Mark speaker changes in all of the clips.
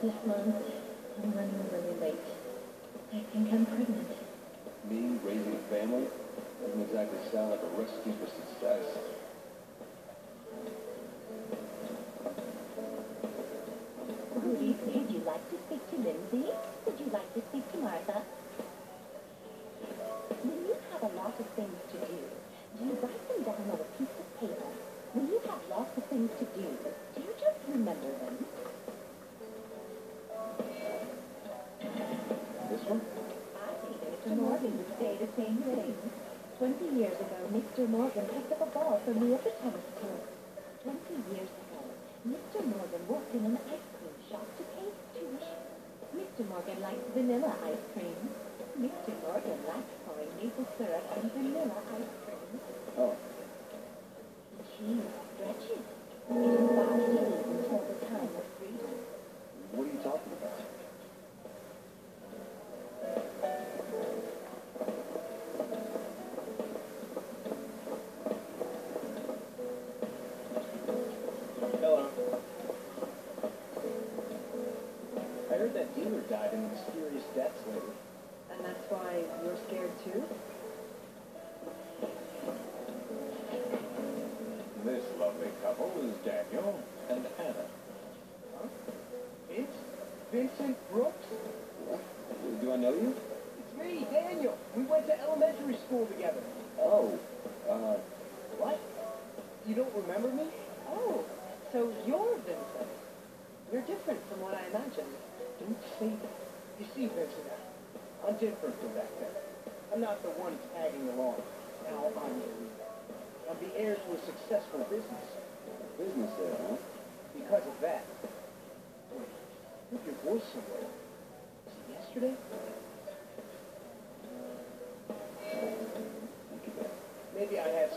Speaker 1: This month, I'm running really late. I think I'm pregnant.
Speaker 2: Me raising a family doesn't exactly sound like a recipe for success.
Speaker 1: Rudy, would you like to speak to Lindsay? Would you like to speak to Martha? When you have a lot of things to do, do you write them down on a piece of paper? When you have lots of things to do, do you just remember them? Mr. Morgan would say the same thing. Twenty years ago, Mr. Morgan picked up a ball for me at the tennis court. Twenty years ago, Mr. Morgan worked in an ice cream shop to pay his tuition. Mr. Morgan likes vanilla ice cream. Mr. Morgan likes pouring maple syrup on vanilla ice cream.
Speaker 2: Oh,
Speaker 1: cheese stretches. It is five days until the time of freedom.
Speaker 2: what are you talking about?
Speaker 3: Vincent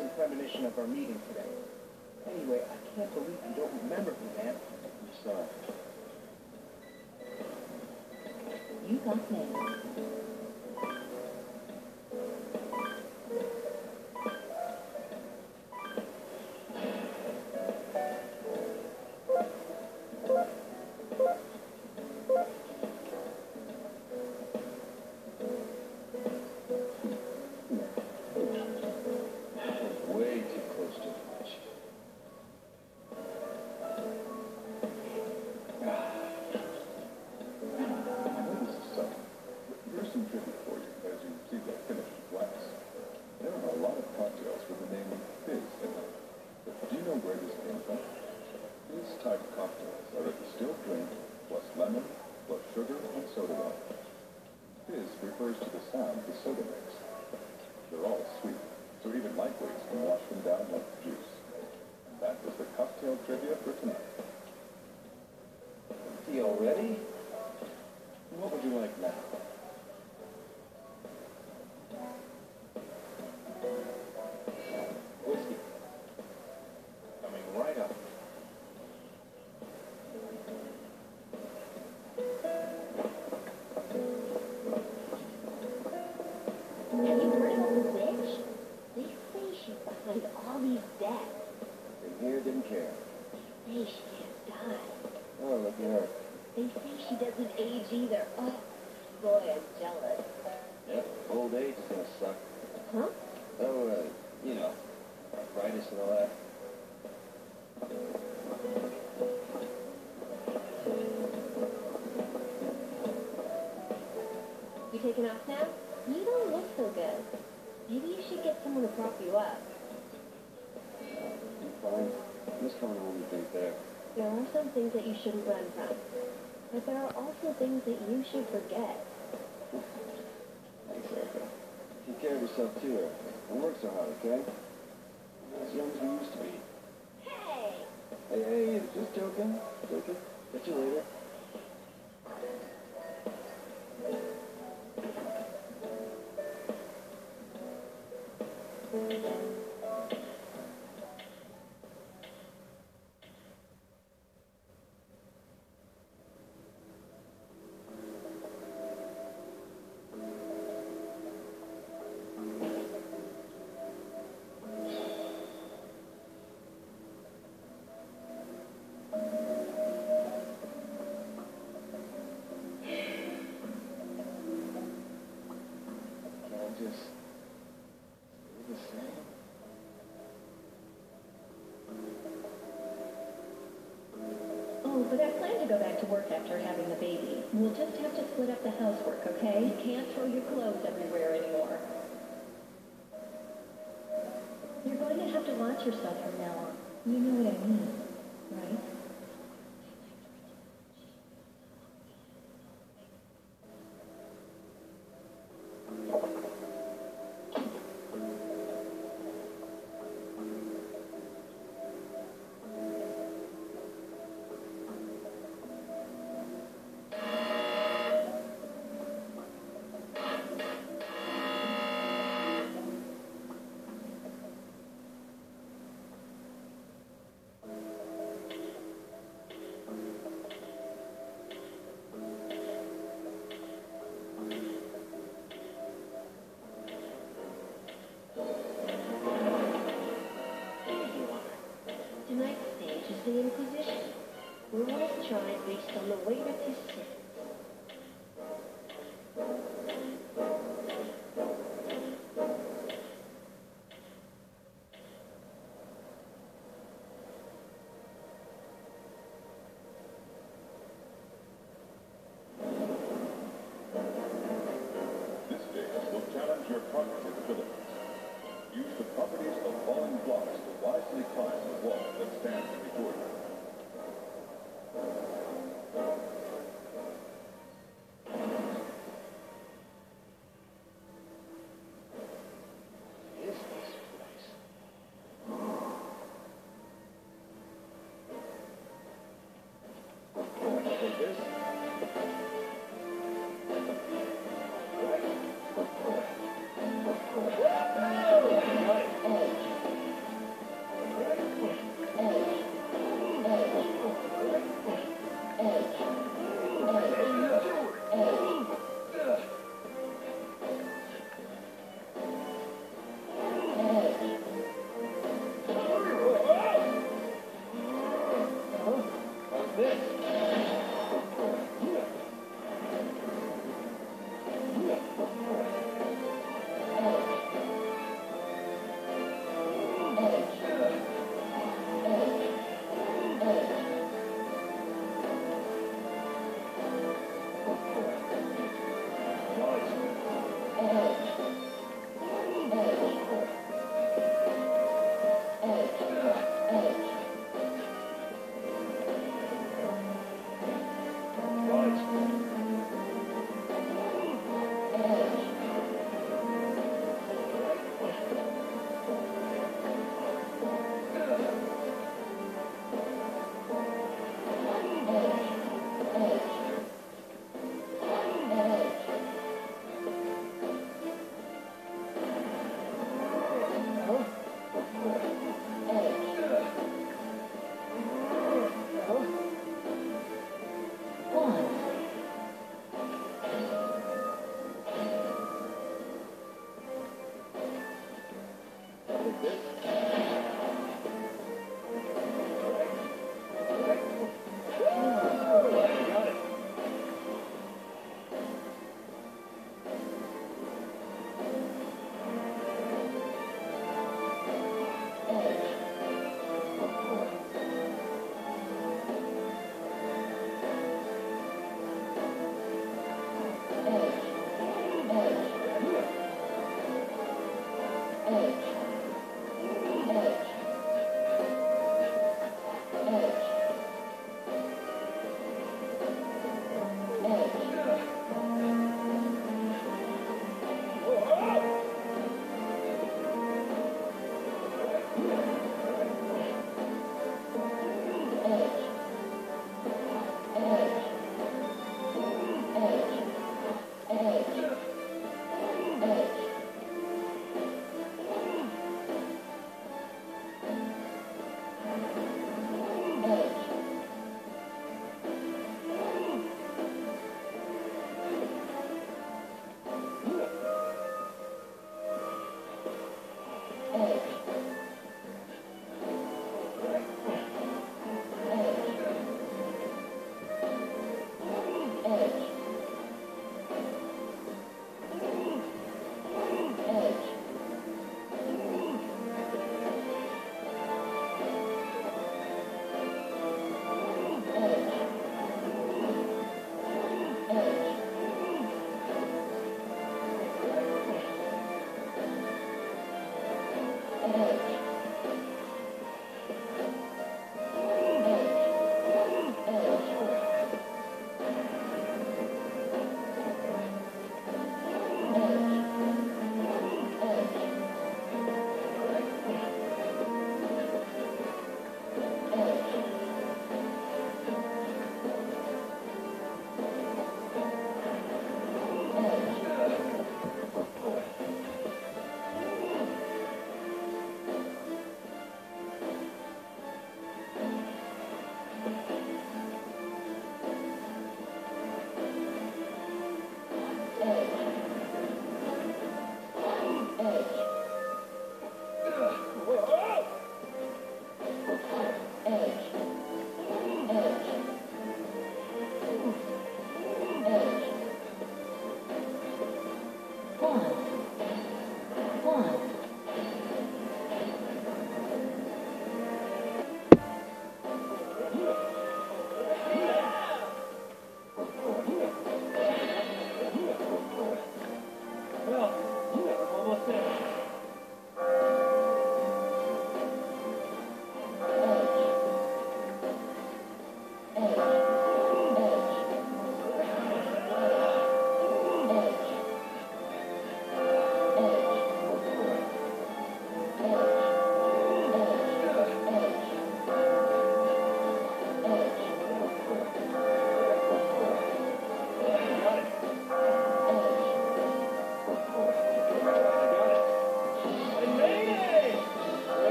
Speaker 3: Some premonition of our meeting today. Anyway, I can't believe you don't remember me, man.
Speaker 2: I'm sorry.
Speaker 1: You got mail.
Speaker 4: Type cocktails are a distilled drink plus lemon plus sugar and soda water. Fizz refers to the sound the soda makes. They're all sweet, so even lightweights can wash them down like juice. And that was the cocktail trivia for tonight.
Speaker 2: Tea already? What would you like now? At her.
Speaker 1: They say she doesn't age either. Oh, boy, I'm jealous.
Speaker 2: Yep, old age is gonna suck.
Speaker 1: Huh?
Speaker 2: Oh, uh, you know, arthritis and all that.
Speaker 1: You taking off now? You don't look so good. Maybe you should get someone to prop you up.
Speaker 2: I'm fine. I'm just coming home to think there.
Speaker 1: There are some things that you shouldn't run from. But there are also things that you should forget.
Speaker 2: Thanks, Erica. Take care of yourself too, Erica. Don't work so hard, okay? Not as young as we used to be.
Speaker 1: Hey!
Speaker 2: Hey, hey, just joking. Joking. Catch you later.
Speaker 5: But I plan to go back to work after having the baby. We'll just have to split up the housework, okay? You can't throw your clothes everywhere anymore. You're going to have to watch yourself from now on. You know what I mean, right?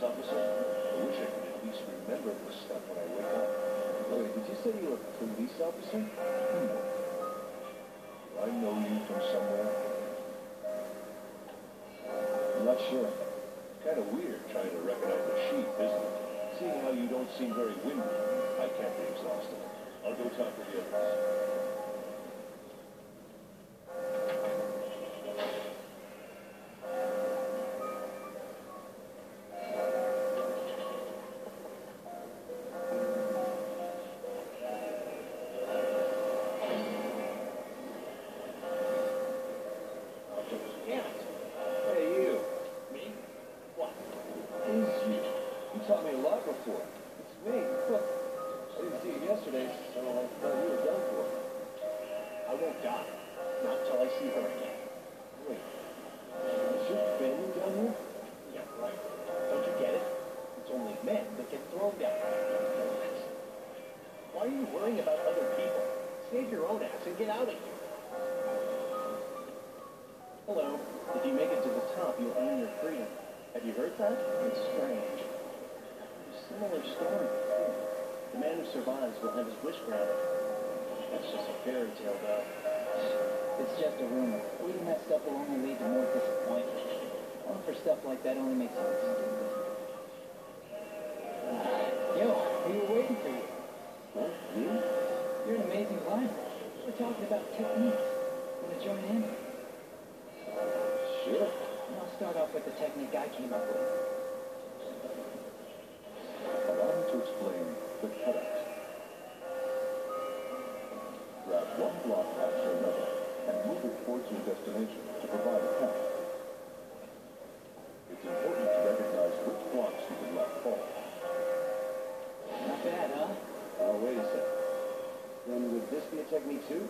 Speaker 6: police officer. I
Speaker 5: wish
Speaker 6: I could at least
Speaker 3: remember this stuff when I wake up. Wait, did you say you were a police officer?
Speaker 7: Hmm. Do I know you from somewhere?
Speaker 3: I'm not sure.
Speaker 7: Kind of weird trying to recognize a sheep, isn't it? Seeing how you don't seem very windy, I can't be exhausted. I'll go talk to the others.
Speaker 3: It's me.
Speaker 4: I didn't see you yesterday, so I thought you were done for.
Speaker 3: I won't die. Not till I see her again.
Speaker 4: Wait, is your family down here?
Speaker 3: Yeah, right. Don't you get it? It's only men that get thrown down. Why are you worrying about other people? Save your own ass and get out of here. Hello. If you make it to the top, you'll earn your freedom. Have you heard that? It's strange. Similar story. The man who survives will have his wish granted. That's just a fairy tale, though.
Speaker 8: It's just a rumor. Being messed up will only lead to more disappointment. Falling for stuff like that only makes stupid. Yo, we were waiting for you.
Speaker 4: Huh? You?
Speaker 8: You're an amazing climber. We're talking about techniques. Want to join in?
Speaker 4: Sure.
Speaker 8: And I'll start off with the technique I came up with.
Speaker 7: Cutout. Grab one block after another and move it towards your destination to provide a path. It's important to recognize which blocks you can let fall.
Speaker 8: Not bad, huh?
Speaker 4: Oh, wait a sec. Then would this be a technique too?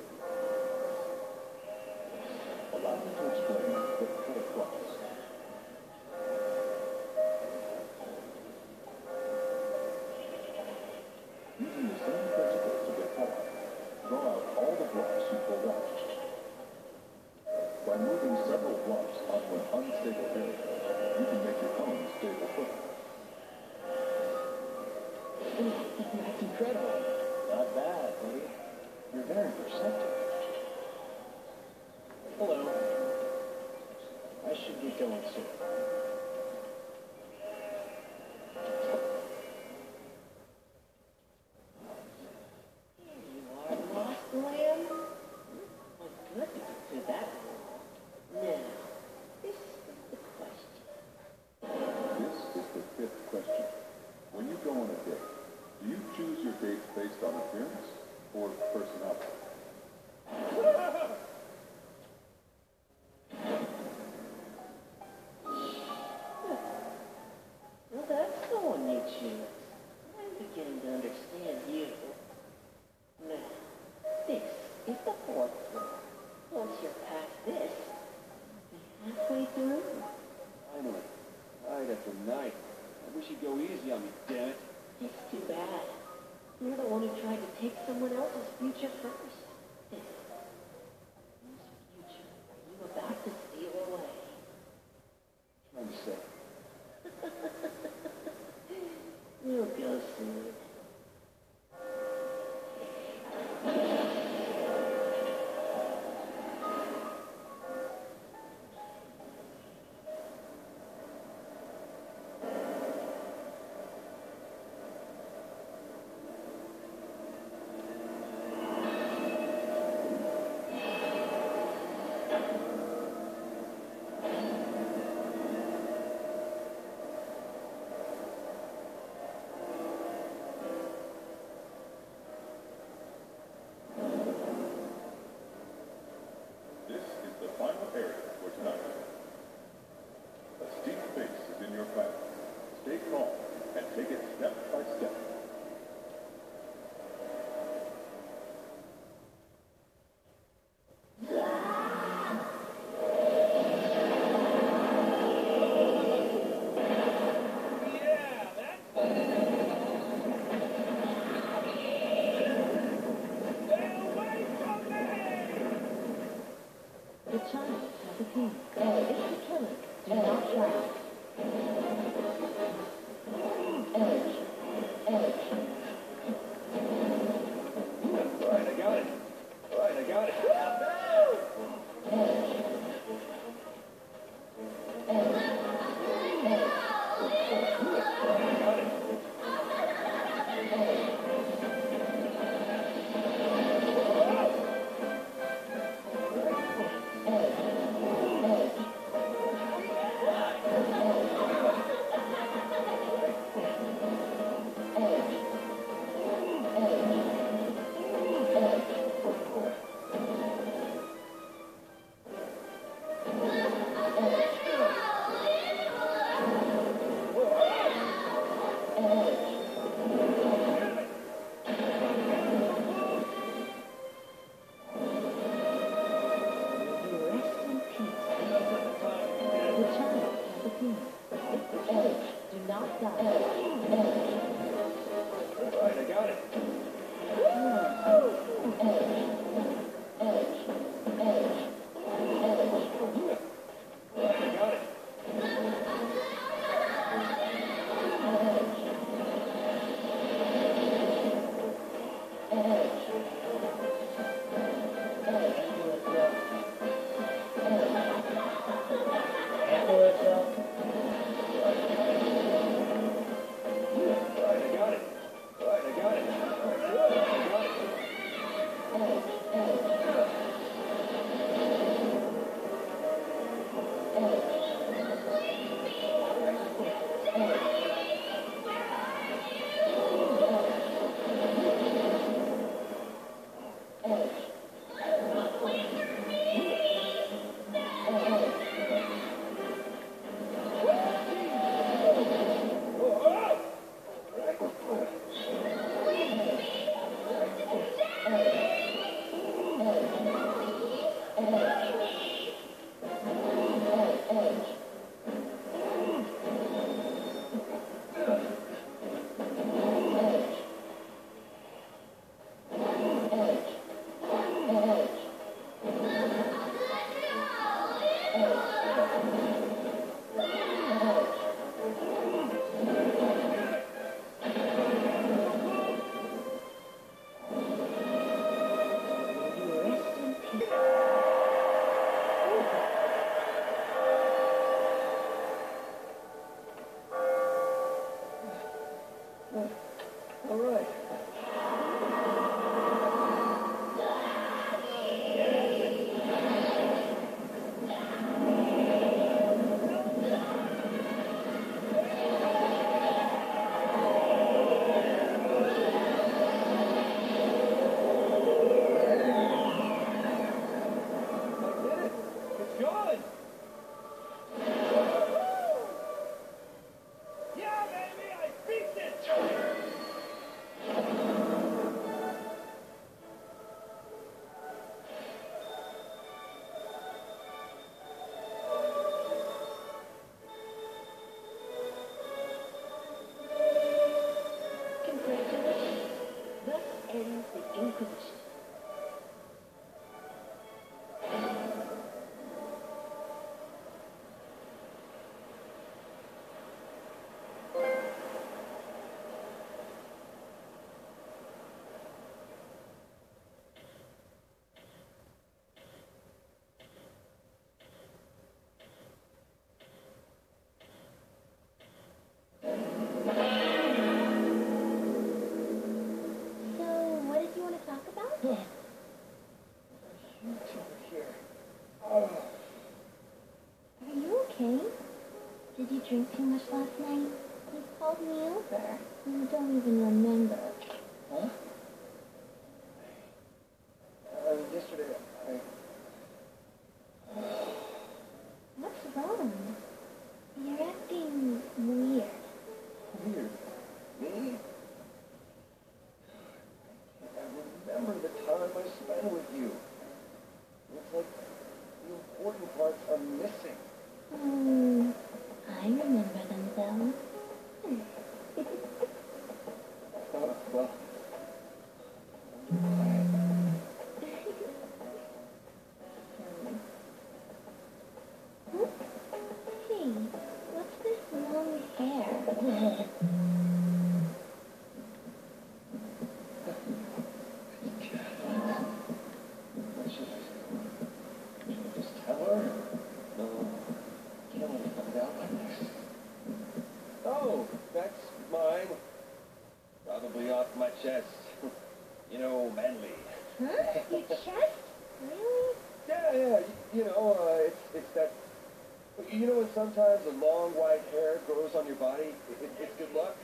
Speaker 9: Do
Speaker 7: not die.
Speaker 2: All right, I got it. sometimes the long white hair grows on your body, it, it's good luck.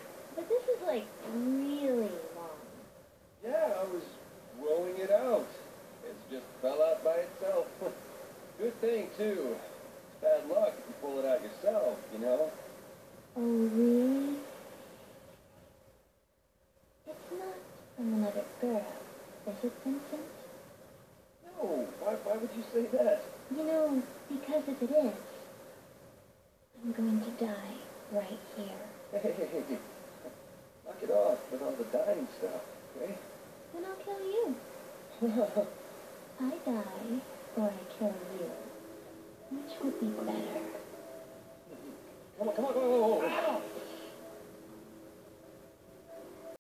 Speaker 2: Ha, ha, ha.